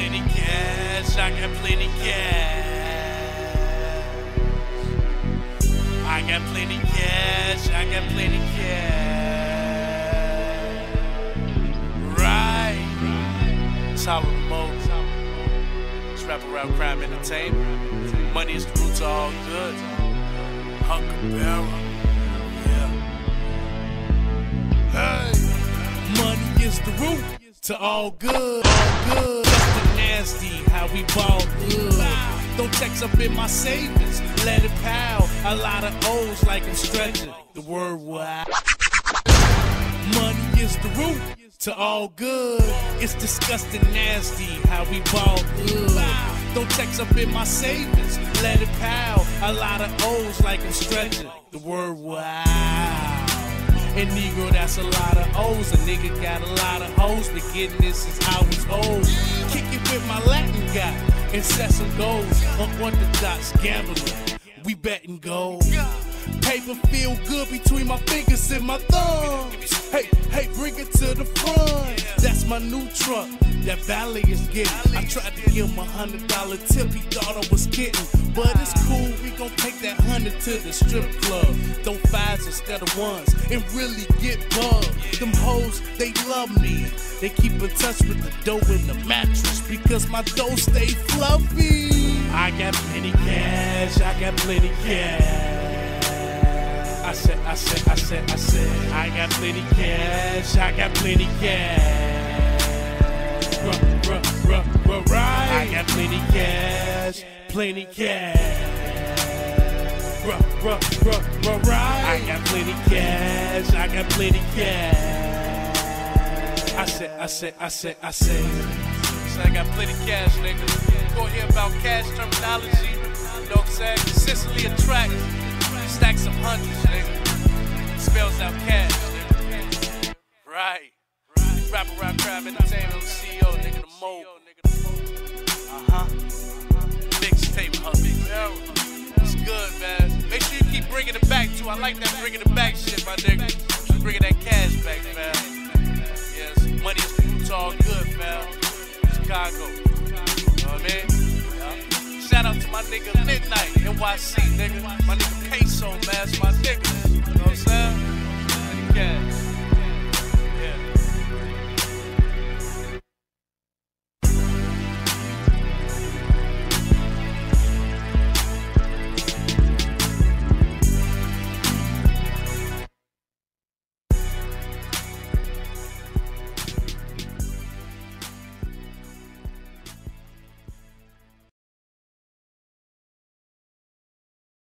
plenty cash. I got plenty cash. I got plenty cash. I got plenty cash. Right. It's how we mode. It's rap around crime entertainment. Money is the root to all good. Huca Bera. Yeah. Hey. Money is the root to all good. All good. Nasty, how we ball. Don't text up in my savings, let it pow. A lot of O's like I'm stretching. The word wide. Money is the root to all good. It's disgusting nasty how we ball good. Don't text up in my savings, let it pow. A lot of O's like I'm stretching. The word wow. And Negro, that's a lot of O's. A nigga got a lot of hoes, but getting this is how it's old. Kick it with my Latin guy and set some goals. Unorthodox gambling, we betting gold. Paper feel good between my fingers and my thumbs. Hey, hey, bring it to the front. That's my new truck. That Valley is getting. I tried to give him a hundred dollar tip. He thought I was kidding, but it's gon' take that hundred to the strip club. Throw fives instead of ones and really get bugged. Them hoes, they love me. They keep in touch with the dough in the mattress because my dough stay fluffy. I got plenty cash. I got plenty cash. I said, I said, I said, I said, I got plenty cash, I got plenty cash. Ruh, ruh, ruh, ruh, right. I got plenty cash, plenty cash. Right. I got plenty cash, I got plenty cash. I said, I said, I said, I said. I got plenty cash, nigga. Go hear about cash terminology. You know what I'm saying? Consistently attract stacks of hundreds, nigga. Spells out cash, nigga. Right. Rap around crime entertainment, CEO, nigga, the mold. Uh-huh. Mixtape I like that bringing it back shit, my nigga. Keep bringing that cash back, man. Yes, money is the all good, man. Chicago. You know what I mean? Yeah. Shout out to my nigga Midnight, NYC, nigga. My nigga